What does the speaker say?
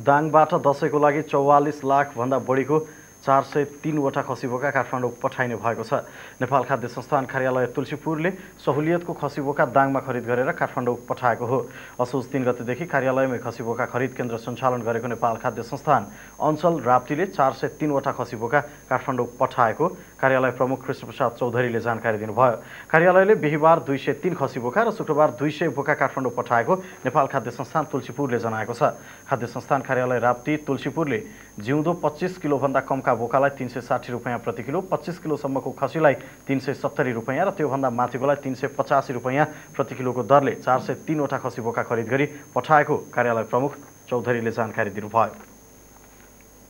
दाङबाट दसैँको लागि चौवालिस लाखभन्दा बढीको चार सय तिनवटा खसी बोका काठमाडौँ पठाइने भएको छ। नेपाल खाद्य संस्थान कार्यालय तुलसीपुरले सहुलियतको खसी बोका दाङमा खरिद गरेर काठमाडौँ पठाएको हो। असोज तिन गतेदेखि कार्यालयमै खसी बोका खरिद केन्द्र सञ्चालन गरेको नेपाल खाद्य संस्थान अञ्चल राप्तीले चार सय तिनवटा खसी बोका काठमाडौँ पठाएको कार्यालय प्रमुख कृष्णप्रसाद चौधरीले जानकारी दिनुभयो। कार्यालयले बिहिबार दुई सय तिन खसी बोका र शुक्रबार दुई सय बोका काठमाडौँ पठाएको नेपाल खाद्य संस्थान तुलसीपुरले जनाएको छ। खाद्य संस्थान कार्यालय राप्ती तुलसीपुरले जिउँदो पच्चिस किलोभन्दा कमका बोकालाई तिन सय साठी रुपियाँ प्रति किलो पच्चिस किलोसम्मको खसीलाई तिन सय सत्तरी रुपियाँ र त्योभन्दा माथिकोलाई तिन सय पचासी रुपियाँ प्रति किलोको दरले चार सय तिनवटा खसी बोका खरिद गरी पठाएको कार्यालय प्रमुख चौधरीले जानकारी दिनुभयो।